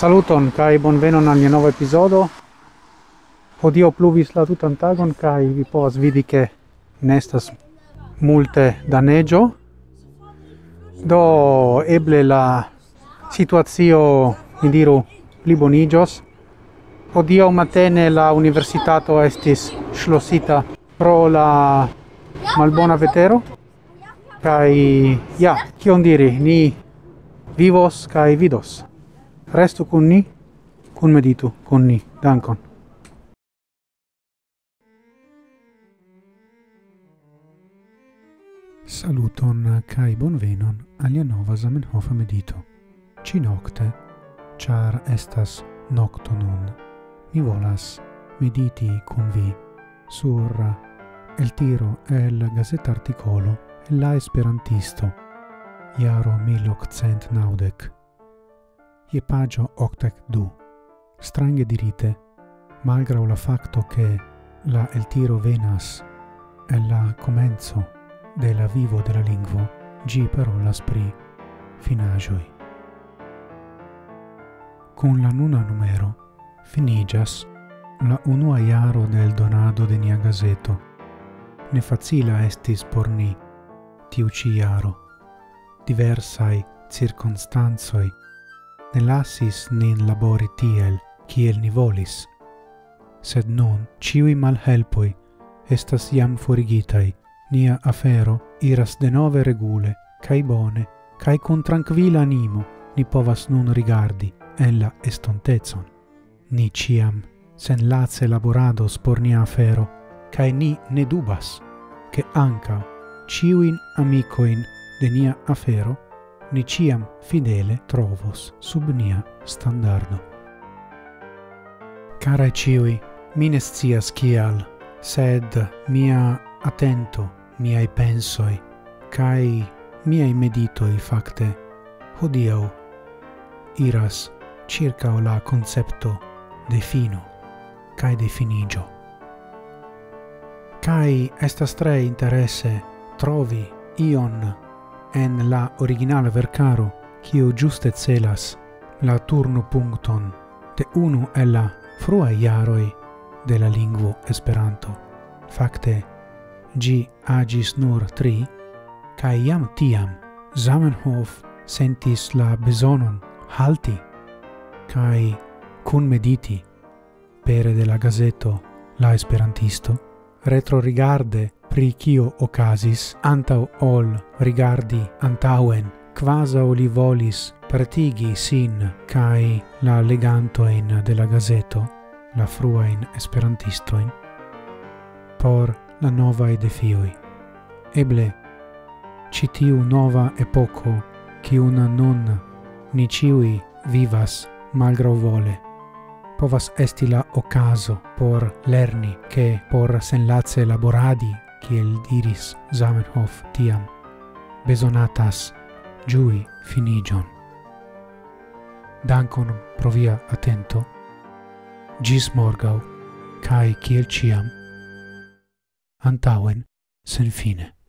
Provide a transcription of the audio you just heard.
Saluton kai bonvenon al nova episodo. Odio pluvis la tutan tagon kai vi povas vidi ke nestas multe daneĝo. Do eble la situazio mi diru pliboniĝos. Odio matene la universitato estis schlosita pro la malbona vetero. Kai ja, kion diri, ni vivos kai vidos. Resto con ni, con meditu, con ni. Dankon. Saluton kai bonvenon alia nova Zamenhof medito. Ci nocte, char estas nocto nun. Mi volas mediti con vi sur el tiro el gazet articolo la esperantisto. Jaro 1990 je pagio octec du. Strange dirite, malgrau la facto che la el tiro venas è la comenzo de la vivo de la lingvo, gi la spri finagioi. Con la nuna numero finigas la unua iaro del donado de nia gazeto. Ne facila estis por ni tiu ci iaro. Diversai circonstanzoi ne lasis nin labori tiel, kiel ni volis. Sed nun, ciui malhelpoi estas iam forigitai, nia afero iras de nove regule, cae bone, cae con tranquila animo ni povas nun rigardi en la estontezon. Ni ciam sen lace laborados por nia afero, cae ni ne dubas, che anca ciuin amicoin de nia afero ni ciam fidele trovos sub nia standardo. Cara ciui, mines cias cial, sed mia atento, miai pensoi, cae miai meditoi facte, hodiau, iras circa la concepto de fino, cae de finigio. Cae estas tre interesse trovi ion en la original vercaro quio giuste celas la turnopunkton de unu el la frua jaroj de la lingvo Esperanto. Fakte, gi agis nur tri, kaj iam tiam Zamenhof sentis la bezonon halti kai kun mediti pere de la gazeto La Esperantisto, retrorigarde pri kio ocasis, antau ol rigardi antauen, quasau li volis pratigi sin kai la legantoin de la gazeto, la fruain esperantistoin, por la novae defioi. Eble, citiu nova epoco, ciuna non ni ciui vivas malgrau vole, povas esti la ocaso por lerni che por senlace laboradi kiel diris Zamenhof tiam, besonatas giui finigion. Dankon pro via atento, gis morgau, cae kiel ciam, antauen sen fine.